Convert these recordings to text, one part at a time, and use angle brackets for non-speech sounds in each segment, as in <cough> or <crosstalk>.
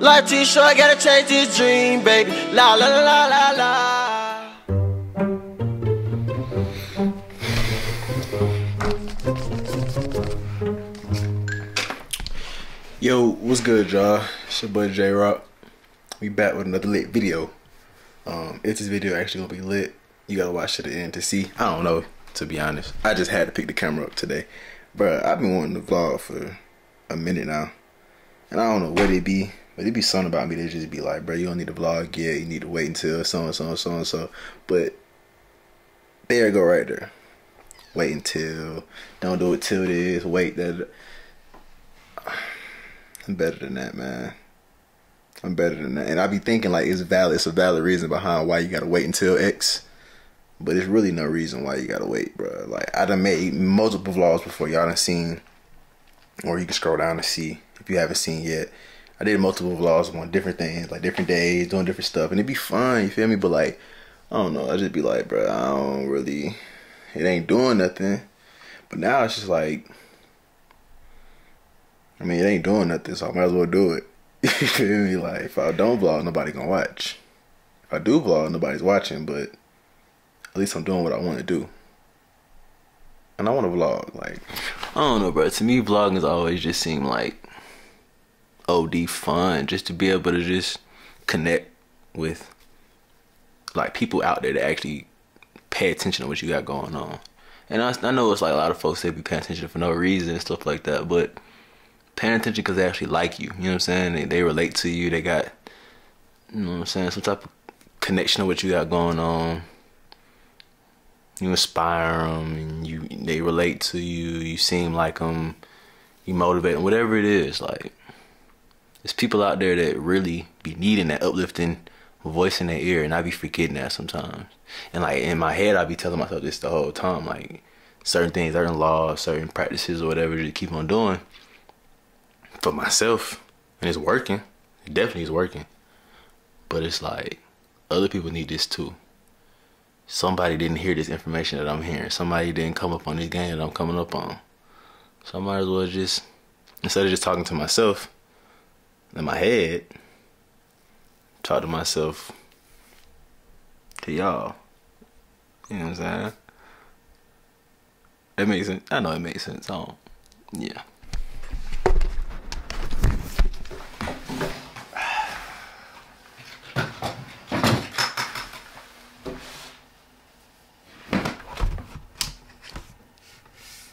Life too short, gotta chase this dream, baby. La la la la la. Yo, what's good, y'all? It's your boy Jay Rocc. We back with another lit video. Um, if this video actually gonna be lit, you gotta watch to the end to see. I don't know, to be honest. I just had to pick the camera up today. Bruh, I've been wanting to vlog for a minute now. And I don't know what it be, but it be something about me that just be like, bro, you don't need to vlog yet. You need to wait until so and so and so and so. But there you go right there. Wait until, don't do it till this, wait that. I'm better than that, man. I'm better than that. And I'd be thinking like it's valid, it's a valid reason behind why you gotta wait until X. But it's really no reason why you gotta wait, bro. Like I done made multiple vlogs before y'all done seen, or you can scroll down and see if you haven't seen yet. I did multiple vlogs on different things, like different days, doing different stuff, and it'd be fun. You feel me? But like, I don't know. I just be like, bro, I don't really. It ain't doing nothing. But now it's just like I mean, it ain't doing nothing, so I might as well do it. <laughs> you feel me? Like, if I don't vlog, nobody gonna watch. If I do vlog, nobody's watching, but at least I'm doing what I want to do. And I want to vlog, like. I don't know, bro. To me, vlogging has always just seemed like OD fun, just to be able to just connect with like people out there that actually pay attention to what you got going on. And I, I know it's like a lot of folks that be paying attention for no reason and stuff like that, but paying attention because they actually like you. You know what I'm saying? They, they relate to you. They got, you know what I'm saying, some type of connection to what you got going on. You inspire them, and you they relate to you. You seem like them. You motivate them. Whatever it is, like there's people out there that really be needing that uplifting voice in their ear, and I be forgetting that sometimes. And like in my head, I be telling myself this the whole time, like certain things, certain laws, certain practices, or whatever, to keep on doing for myself, and it's working. It definitely is working. But it's like other people need this too. Somebody didn't hear this information that I'm hearing. Somebody didn't come up on this game that I'm coming up on. So I might as well just instead of just talking to myself in my head, talk to myself to y'all. You know what I'm saying? It makes sense. I know it makes sense. Don't, yeah.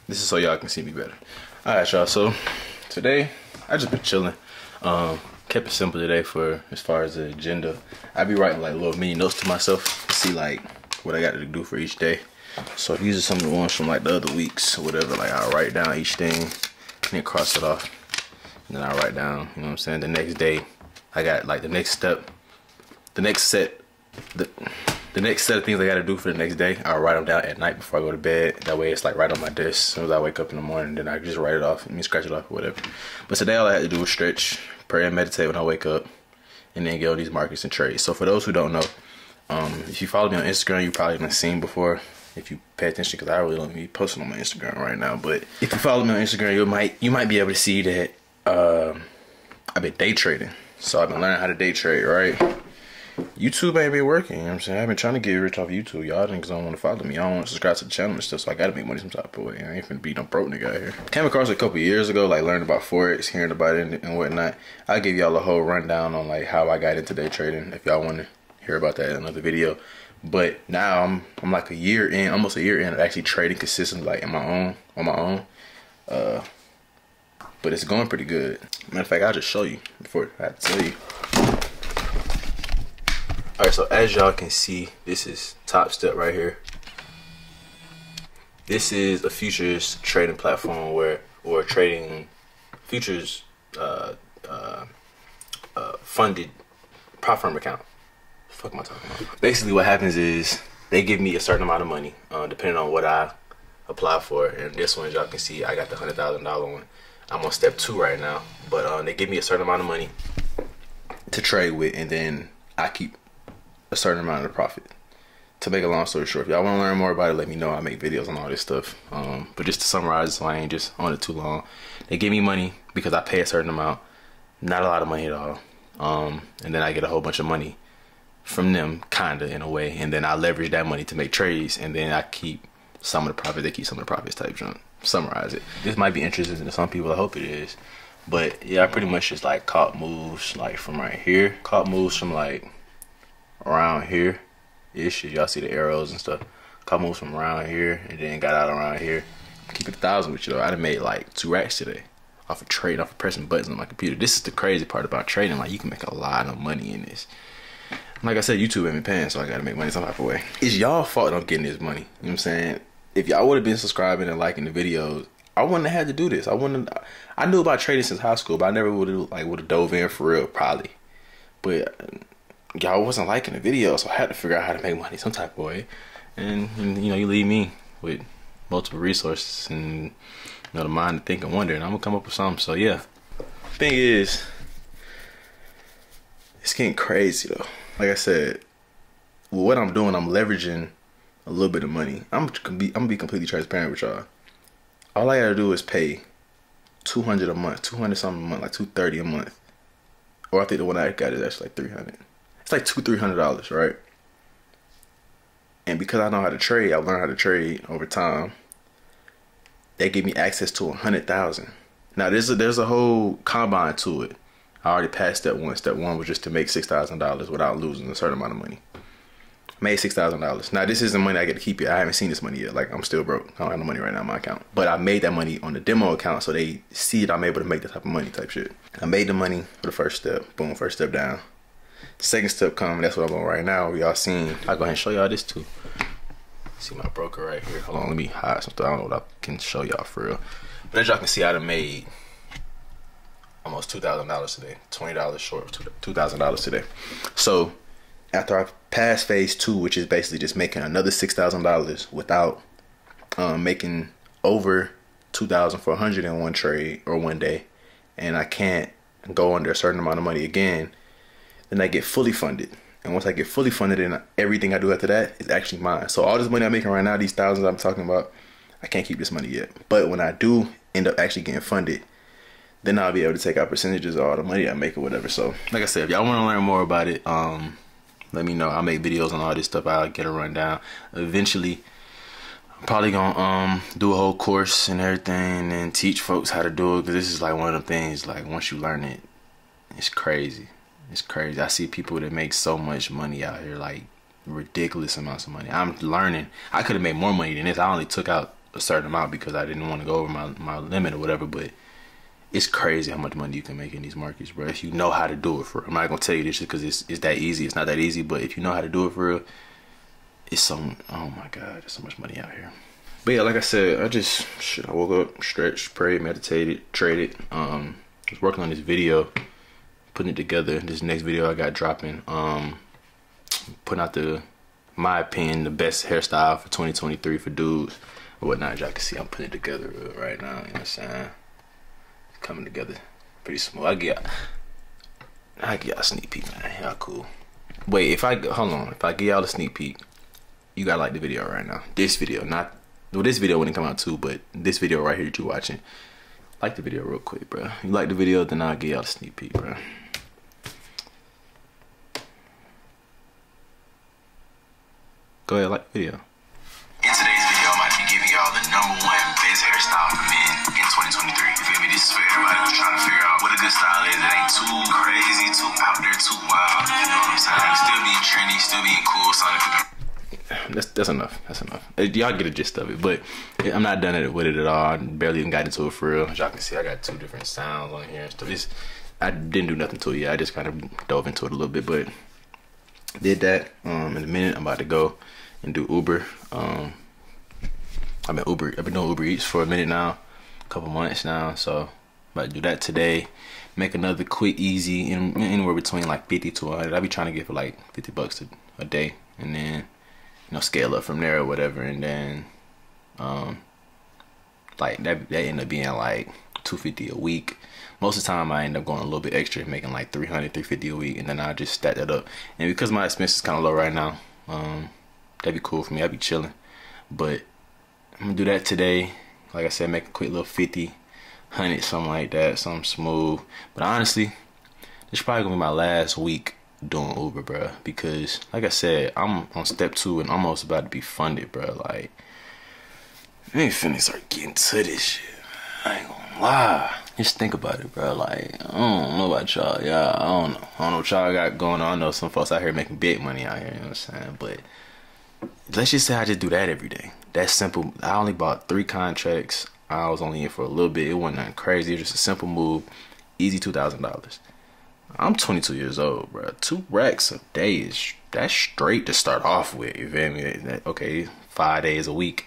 This is so y'all can see me better. Alright y'all, so today I just been chilling. Um kept it simple today for as far as the agenda. I be writing like little mini notes to myself to see like what I got to do for each day. So these are some of the ones from like the other weeks or whatever. Like I'll write down each thing and then cross it off. And then I write down, you know what I'm saying? The next day I got like the next step, the next set, the the next set of things I gotta do for the next day, I'll write them down at night before I go to bed. That way it's like right on my desk. As soon as I wake up in the morning, then I just write it off. I mean, scratch it off or whatever. But today all I had to do was stretch, pray and meditate when I wake up, and then get all these markets and trades. So for those who don't know, um, if you follow me on Instagram, you probably been seen before. If you pay attention, because I really don't be posting on my Instagram right now. But if you follow me on Instagram, you might you might be able to see that um, I've been day trading. So I've been learning how to day trade, right? YouTube ain't been working, you know what I'm saying? I've been trying to get rich off YouTube. Y'all niggas don't want to follow me. Don't want to subscribe to the channel and stuff, so I gotta make money some type of way. I ain't finna be no broke nigga out here. Came across a couple years ago, like learning about Forex, hearing about it and, and whatnot. I'll give y'all a whole rundown on like how I got into day trading if y'all want to hear about that in another video. But now I'm I'm like a year in, almost a year in of actually trading consistently like in my own on my own. Uh but it's going pretty good. Matter of fact, I'll just show you before I tell you. Alright, so as y'all can see, this is Topstep right here. This is a futures trading platform where or trading futures uh, uh, uh, funded prop firm account. fuck am I talking about? Basically, what happens is they give me a certain amount of money, uh, depending on what I apply for. And this one, as y'all can see, I got the hundred thousand dollar one. I'm on step two right now, but uh, they give me a certain amount of money to trade with, and then I keep a certain amount of profit. To make a long story short, if y'all want to learn more about it, let me know. I make videos on all this stuff. Um, but just to summarize, so I ain't just on it too long. They give me money because I pay a certain amount. Not a lot of money at all. um, and then I get a whole bunch of money from them, kinda in a way, and then I leverage that money to make trades, and then I keep some of the profit. They keep some of the profits type junk. Summarize it. This might be interesting to some people. I hope it is. But yeah, I pretty much just like caught moves like from right here. Caught moves from like around here ish. Y'all see the arrows and stuff. Moves from around here and then got out around here. Keep it a thousand with you though. I done made like two racks today off of trading, off of pressing buttons on my computer. This is the crazy part about trading. Like you can make a lot of money in this like I said, YouTube ain't been paying, so I gotta make money some type of way. It's y'all fault I'm getting this money. You know what I'm saying? If y'all would have been subscribing and liking the videos, I wouldn't have had to do this. I wouldn't. I knew about trading since high school, but I never would have like would have dove in for real, probably. But y'all wasn't liking the video, so I had to figure out how to make money some type of way. And, you know, you leave me with multiple resources and you know the mind to think and wonder, and I'm gonna come up with something. So yeah. Thing is, it's getting crazy though like I said, what I'm doing, I'm leveraging a little bit of money. I'm I'm gonna be completely transparent with y'all. All I gotta do is pay two hundred a month, two hundred something a month, like two thirty a month. Or I think the one I got is actually like three hundred. It's like two three hundred dollars, right? And because I know how to trade, I've learned how to trade over time. They gave me access to a hundred thousand. Now there's a there's a whole combine to it. I already passed step one. Step one was just to make six thousand dollars without losing a certain amount of money. Made six thousand dollars. Now this isn't money I get to keep yet. I haven't seen this money yet. Like I'm still broke. I don't have no money right now in my account. But I made that money on the demo account, so they see that I'm able to make that type of money type shit. I made the money for the first step. Boom, first step down. Second step come. That's what I'm on right now. Y'all seen? I'll go ahead and show y'all this too. See my broker right here. Hold on, let me hide something. I don't know what I can show y'all for real. But as y'all can see, I done made almost two thousand dollars today. Twenty dollars short of two thousand dollars today. So after I pass phase two, which is basically just making another six thousand dollars without um, making over two thousand four hundred in one trade or one day, and I can't go under a certain amount of money again, then I get fully funded. And once I get fully funded, and everything I do after that is actually mine. So all this money I'm making right now, these thousands I'm talking about, I can't keep this money yet. But when I do end up actually getting funded, then I'll be able to take out percentages of all the money I make or whatever. So, like I said, if y'all want to learn more about it, um, let me know. I'll make videos on all this stuff. I'll get a rundown. Eventually, I'm probably gonna um do a whole course and everything and teach folks how to do it because this is like one of the things. Like once you learn it, it's crazy. It's crazy. I see people that make so much money out here, like ridiculous amounts of money. I'm learning. I could have made more money than this. I only took out a certain amount because I didn't want to go over my my limit or whatever, but it's crazy how much money you can make in these markets, bro. If you know how to do it for, I'm not gonna tell you this just because it's it's that easy. It's not that easy, but if you know how to do it for real, it's so. Oh my god, there's so much money out here. But yeah, like I said, I just shit. I woke up, stretched, prayed, meditated, traded. Um, was working on this video, putting it together. This next video I got dropping. Um, putting out the, my opinion, the best hairstyle for 2023 for dudes or whatnot. Y'all can see I'm putting it together right now. You know what I'm saying? coming together pretty smooth. I get, I get y'all a sneak peek, man. Y'all cool. Wait, if I hold on, if I give y'all a sneak peek, you gotta like the video right now. This video, not well, this video wouldn't come out too, but this video right here that you watching, like the video real quick, bro. You like the video, then I'll give y'all a sneak peek, bro. Go ahead, like the video. In today's video, I might be giving y'all the number one best hairstyle for men in 2023. You feel me? This is for everybody who's trying to figure out what a good style is. It ain't too crazy, too out there, too wild. You know what I'm saying? Still being trendy, still being cool. <sighs> That's that's enough. That's enough. Uh, y'all get a gist of it, but I'm not done with it at all. I barely even got into it for real. As y'all can see, I got two different sounds on here and stuff. It's, I didn't do nothing to it yet. I just kind of dove into it a little bit, but did that. Um, in a minute, I'm about to go and do Uber. Um, I've been Uber. I've been doing Uber Eats for a minute now, a couple months now. So I'm about to do that today. Make another quick, easy, in, anywhere between like 50 to 100. I'll be trying to get for like 50 bucks a, a day, and then you know scale up from there or whatever, and then um like that that end up being like 250 a week most of the time I end up going a little bit extra making like 300 350 a week and then I just stack that up and because my expense is kind of low right now um that'd be cool for me. I'd be chilling. But I'm gonna do that today. Like I said, make a quick little 50, 100, something like that, something smooth. But honestly, It's probably gonna be my last week doing Uber, bro. Because like I said, I'm on step two and almost about to be funded, bro. Like, I ain't finna start getting to this shit. I ain't gonna lie. Just think about it, bro. Like, I don't know about y'all. Yeah, I don't know. I don't know what y'all got going on. I know some folks out here making big money out here, you know what I'm saying? But let's just say I just do that every day. That's simple. I only bought three contracts. I was only in for a little bit. It wasn't nothing crazy. It was just a simple move. Easy two thousand dollars. I'm 22 years old, bro. Two racks a day is that's straight to start off with. You feel me? That, okay, five days a week.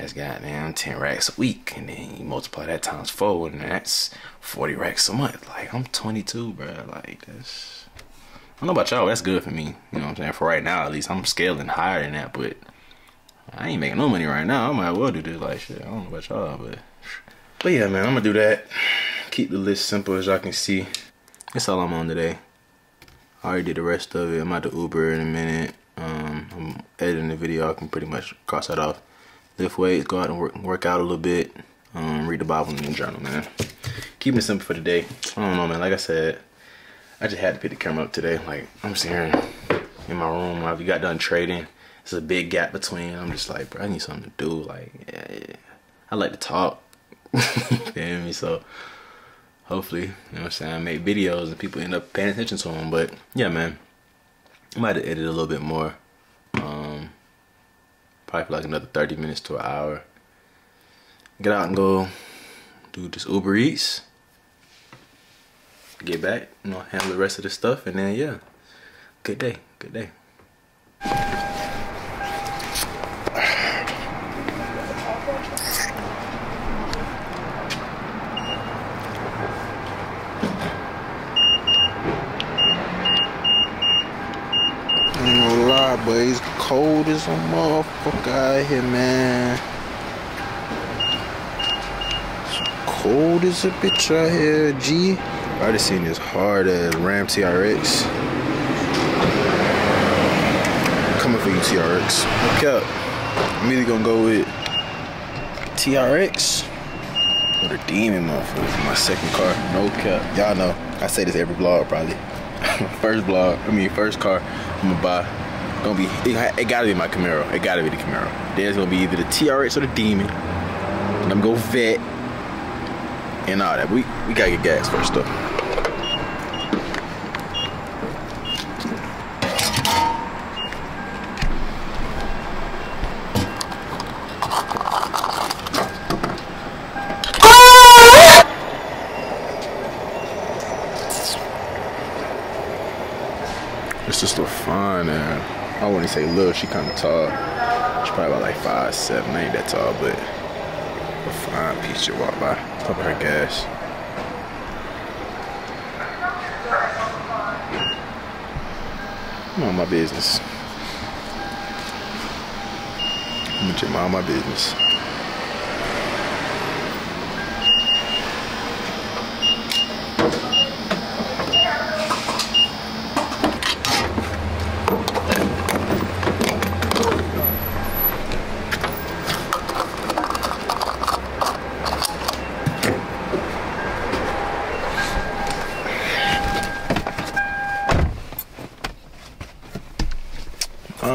That's goddamn 10 racks a week, and then you multiply that times four, and that's 40 racks a month. Like I'm 22, bro. Like that's. I don't know about y'all. That's good for me. You know what I'm saying? For right now, at least I'm scaling higher than that, but I ain't making no money right now. I might well do this like shit. I don't know about y'all, but but yeah, man, I'm gonna do that. Keep the list simple as y'all can see. That's all I'm on today. I already did the rest of it. I'm at the Uber in a minute. Um, I'm editing the video. I can pretty much cross that off. Lift weights, go out and work, work out a little bit. Um, read the Bible the journal, man. Keeping it simple for today. I don't know, man. Like I said, I just had to pick the camera up today. Like I'm sitting here in my room. I got done trading. It's a big gap between. I'm just like, bro, I need something to do. Like, yeah, yeah. I like to talk. <laughs> Feel me? So hopefully, you know what I'm saying, I make videos and people end up paying attention to them. But yeah, man, I might have edited a little bit more. Probably for like another 30 minutes to an hour. Get out and go do this Uber Eats. Get back, you know, handle the rest of the stuff, and then yeah, good day, good day. ain't gonna lie, but it's cold as a motherfucker out here, man. It's cold as a bitch out here, G. I just seen this hard ass Ram TRX. Coming for you, TRX. Look up. I'm either gonna go with TRX or the Demon motherfucker. My second car. No cap. Y'all know. I say this every vlog probably. <laughs> first vlog, I mean first car I'm gonna buy. Gonna be it, it, gotta be my Camaro. It gotta be the Camaro. There's gonna be either the TRX or the Demon. And I'm gonna go vet and all that. We we gotta get gas first though. It's just sister fine and I wouldn't say little, she kinda tall. She's probably about like five, seven, ain't that tall, but a fine piece to walk by. Of her gas. Mind my business. I'm gonna mind my business.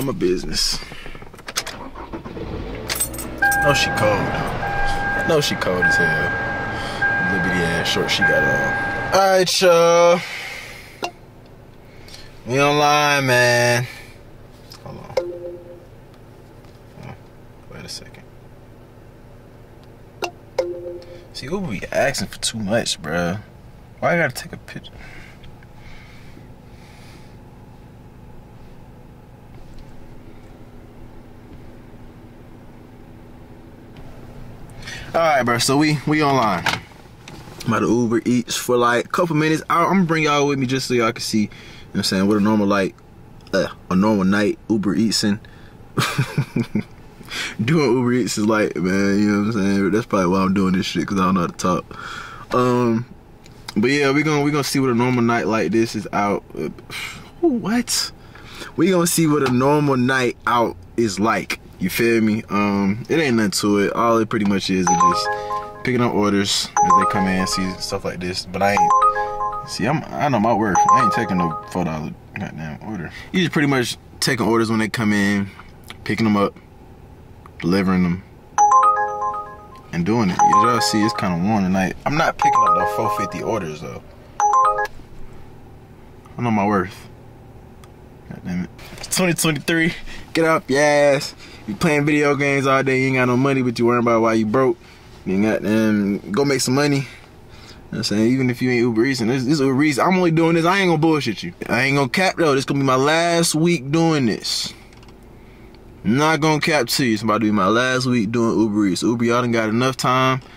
A business. No, she cold. No, she cold as hell. Little bitty ass short she got on. Alright, y'all. We online, man. Hold on. Wait a second. See, Uber be asking for too much, bruh. Why I gotta take a picture? All right, bro. So we we online. I'm to Uber Eats for like a couple minutes. I, am gonna bring y'all with me just so y'all can see. You know what I'm saying what a normal like uh, a normal night Uber Eatsing. <laughs> doing Uber Eats is like, man. You know what I'm saying? That's probably why I'm doing this shit because I don't know how to talk. Um, but yeah, we gonna we gonna see what a normal night like this is out. What? We gonna see what a normal night out is like. You feel me? Um, it ain't nothing to it. All it pretty much is is just picking up orders as they come in, see stuff like this. But I ain't, See, I'm I know my worth. I ain't taking no four dollar goddamn order. You just pretty much taking orders when they come in, picking them up, delivering them, and doing it. You all see, it's kind of warm tonight. I'm not picking up no 450 orders though. I know my worth. God damn it. 2023. Get up, ass. You playing video games all day. You ain't got no money, but you worrying about why you broke. You got them. Go make some money. You know what I'm saying? Even if you ain't Uber Eats, this, this Uber Eats, I'm only doing this. I ain't gonna bullshit you. I ain't gonna cap though. This gonna be my last week doing this. Not gonna cap to you. It's about to be my last week doing Uber Eats. Uber, y'all done got enough time. You know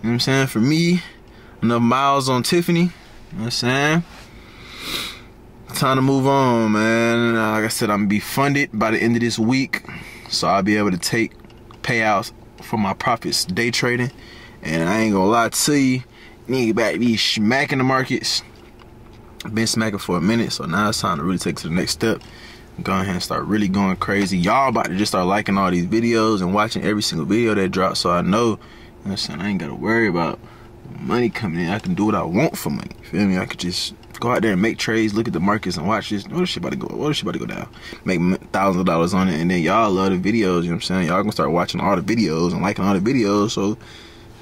what I'm saying? For me, enough miles on Tiffany. You know what I'm saying? Time to move on, man. Like I said, I'm be funded by the end of this week. So I'll be able to take payouts for my profits day trading. And I ain't gonna lie to you, nigga back be smacking the markets. Been smacking for a minute, so now it's time to really take to the next step. Go ahead and start really going crazy. Y'all about to just start liking all these videos and watching every single video that drops, so I know, I'm I ain't gotta worry about money coming in. I can do what I want for money. Feel me? I could just go out there and make trades, look at the markets and watch this. What is shit about to go? What is shit about to go down? Make thousands of dollars on it, and then y'all love the videos. You know what I'm saying? Y'all gonna start watching all the videos and liking all the videos. So, you know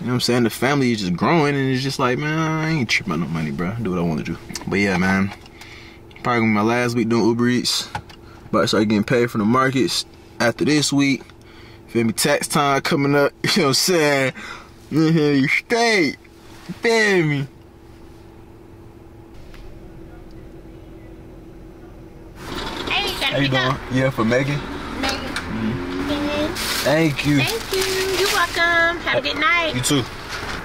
what I'm saying? The family is just growing, and it's just like, man, I ain't tripping no money, bro. do what I want to do. But yeah, man. Probably my last week doing Uber Eats. But I start getting paid from the markets after this week. Feel me? Tax time coming up. <laughs> You know what I'm saying? You straight. Feel me? How you doing? Yeah, for Megan. Megan. Mm -hmm. Thank you. Thank you. You're welcome. Have a good night. You too.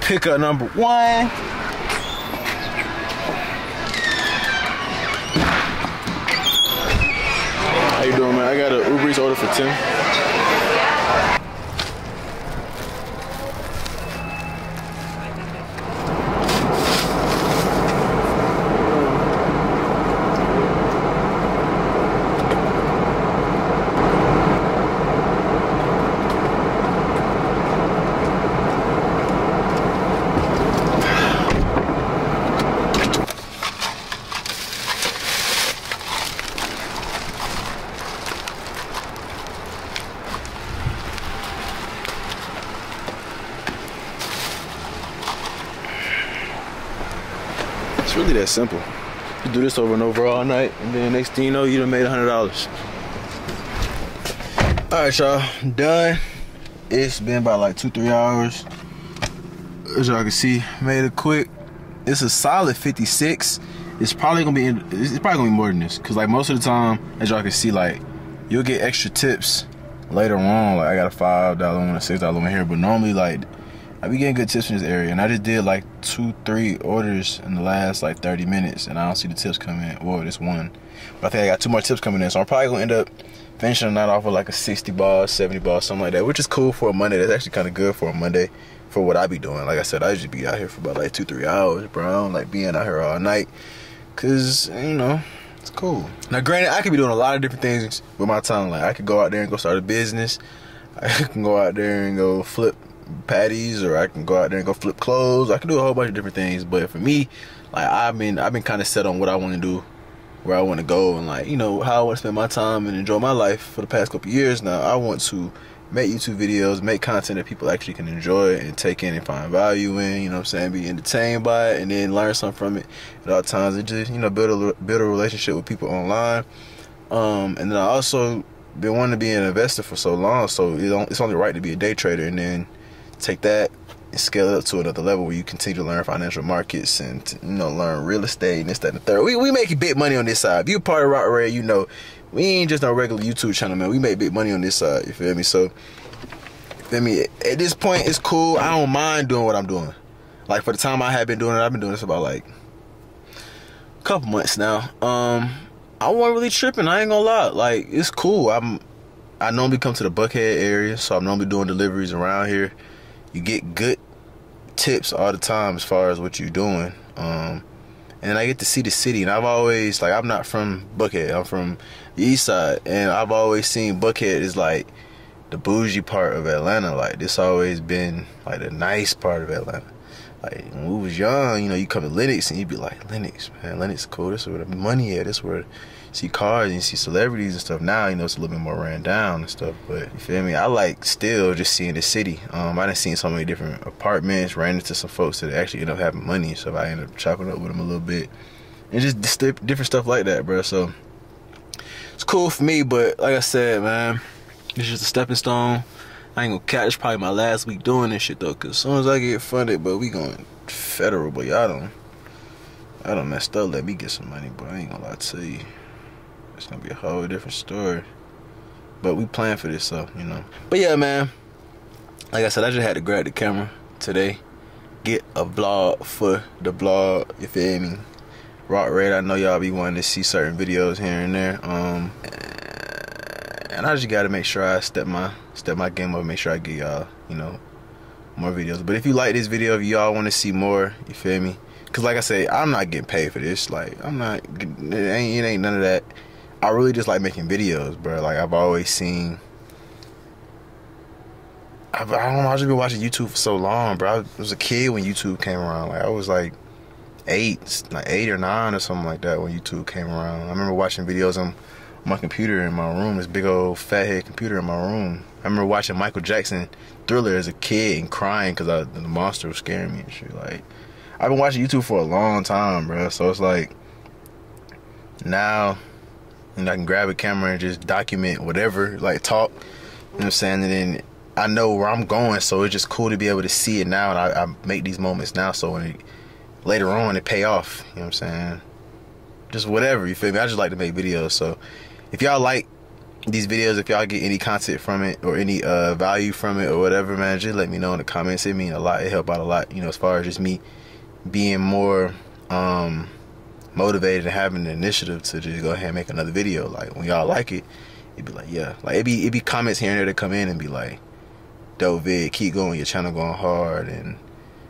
Pickup number one. How you doing, man? I got an Uber Eats order for 10. That simple. You do this over and over all night, and then next thing you know, you done made a hundred dollars. All right, y'all, done. It's been about like two, three hours. As y'all can see, made it quick. It's a solid 56. It's probably gonna be, it's probably gonna be more than this, cause like most of the time, as y'all can see, like you'll get extra tips later on. Like I got a five dollar one, a six dollar one here, but normally like I be getting good tips in this area, and I just did like two, three orders in the last like 30 minutes, and I don't see the tips coming in. Well, this one, but I think I got two more tips coming in, so I'm probably gonna end up finishing the night off with like a 60 ball, 70 ball, something like that, which is cool for a Monday. That's actually kind of good for a Monday for what I be doing. Like I said, I just be out here for about like two, three hours, bro. I don't like being out here all night, cause you know. It's cool. Now, granted, I could be doing a lot of different things with my time. Like, I could go out there and go start a business. I <laughs> can go out there and go flip patties or I can go out there and go flip clothes. I can do a whole bunch of different things. But for me, like I've been I've been kind of set on what I want to do, where I want to go, and like you know how I want to spend my time and enjoy my life for the past couple years now. I want to make YouTube videos, make content that people actually can enjoy and take in and find value in. You know what I'm saying? Be entertained by it and then learn something from it at all times. And just you know build a build a relationship with people online. Um, and then I also been wanting to be an investor for so long, so it's only right to be a day trader and then take that and scale it up to another level where you continue to learn financial markets and you know learn real estate and this that and the third. We we make big money on this side. If you part of Rocc Raid, you know we ain't just no regular YouTube channel, man. We make big money on this side. You feel me? So, feel me? At this point, it's cool. I don't mind doing what I'm doing. Like for the time I have been doing it, I've been doing this about like a couple months now. Um, I wasn't really tripping. I ain't gonna lie. Like it's cool. I'm. I normally come to the Buckhead area, so I'm normally doing deliveries around here. You get good tips all the time as far as what you're doing. Um, and I get to see the city. And I've always like I'm not from Buckhead. I'm from the east side, and I've always seen Buckhead is like the bougie part of Atlanta. Like this always been like the nice part of Atlanta. Like when we was young, you know, you come to Lenox and you'd be like, Lenox, man, Lenox cool. This is where the money at. This is where see cars and see celebrities and stuff. Now, you know, it's a little bit more ran down and stuff. But you feel me? I like still just seeing the city. Um, I done seen so many different apartments, ran into some folks that actually end up having money. So I ended up chopping up with them a little bit. And just different stuff like that, bro. So it's cool for me, but like I said, man, it's just a stepping stone. I ain't gonna catch probably my last week doing this shit though, cause as soon as I get funded, but we going federal, but y'all don't, I don't messed up. Let me get some money, but I ain't gonna lie to you, it's gonna be a whole different story. But we plan for this, so you know. But yeah, man. Like I said, I just had to grab the camera today, get a vlog for the vlog. You feel me? Rocc Raid, I know y'all be wanting to see certain videos here and there. Um, and I just gotta make sure I step my step my game up, make sure I get y'all, you know, more videos. But if you like this video, if y'all want to see more, you feel me? Cause like I say, I'm not getting paid for this. Like I'm not. It ain't, it ain't none of that. I really just like making videos, bro. Like I've always seen. I've, I don't know. I've just been watching YouTube for so long, bro. I was a kid when YouTube came around. Like I was like eight, like eight or nine or something like that when YouTube came around. I remember watching videos on my computer in my room, this big old fathead computer in my room. I remember watching Michael Jackson Thriller as a kid and crying because the monster was scaring me and shit. Like, I've been watching YouTube for a long time, bro. So it's like now, and I can grab a camera and just document whatever, like talk. You know what I'm saying? And then I know where I'm going, so it's just cool to be able to see it now, and I, I make these moments now. So when it, later on, it pay off. You know what I'm saying? Just whatever. You feel me? I just like to make videos, so if y'all like these videos, if y'all get any content from it or any uh, value from it or whatever, man, just let me know in the comments. It mean a lot. It help out a lot, you know, as far as just me being more um, motivated and having the initiative to just go ahead and make another video. Like when y'all like it, it'd be like, yeah, like it'd be it'd be comments here and there to come in and be like, dope vid, keep going, your channel going hard, and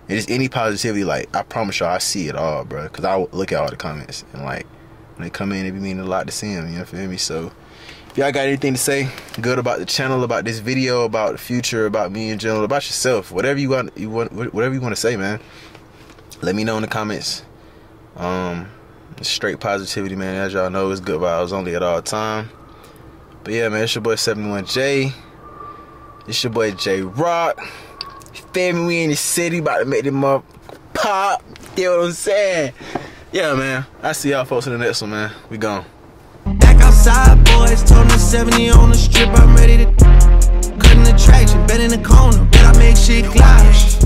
it is any positivity. Like I promise y'all, I see it all, bro, because I look at all the comments and like when they come in, it be meaning a lot to see them. You know, feel me? So, if y'all got anything to say good about the channel, about this video, about the future, about me in general, about yourself, whatever you want, you want, whatever you want to say, man. Let me know in the comments. Um, straight positivity, man. As y'all know, it's good vibes only at all time. But yeah, man, it's your boy 71J. It's your boy Jay Rocc. Me? We in the city about to make them up pop. You know what I'm saying? yeah, man. I see y'all folks in the next one, man. We gone. Back outside, boys. Told 70 on the strip. I'm ready to cut an attraction. Bet in the corner. Bet I make shit glide.